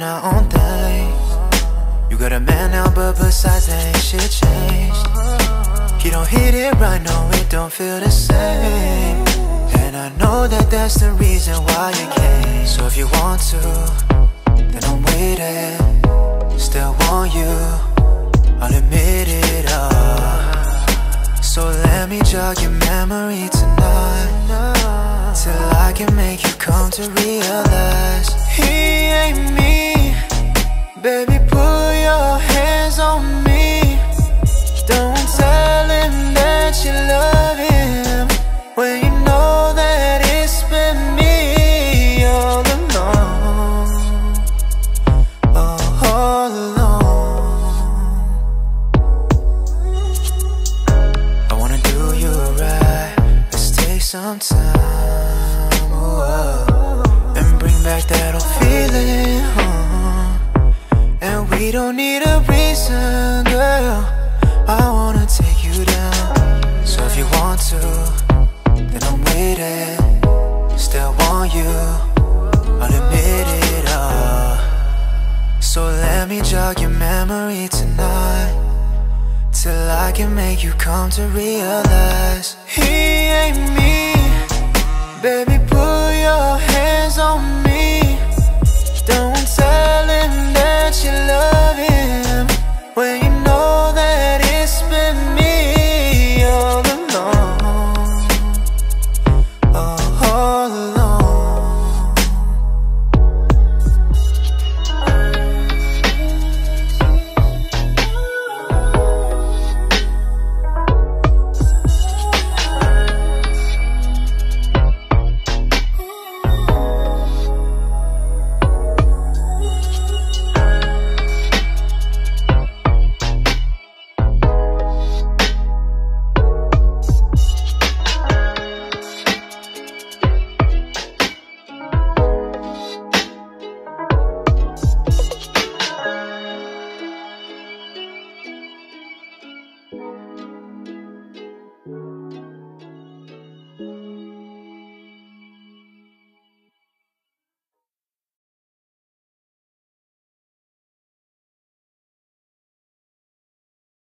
my own thing. You got a man now, but besides that, ain't shit changed. He don't hit it right, no, it don't feel the same. And I know that that's the reason why you came. So if you want to, then I'm waiting. Still want you, I'll admit it all. So let me jog your memory tonight Till I can make you come to realize Baby, put your hands on me. Don't tell him that you love him When you know that it's been me all along. Oh, all along. I wanna do you right. Let's take some time we don't need a reason, girl. I wanna take you down. So if you want to, then I'm waiting. Still want you. I'll admit it uh. all. So let me jog your memory tonight. Till I can make you come to realize He ain't me Baby,